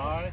Bye.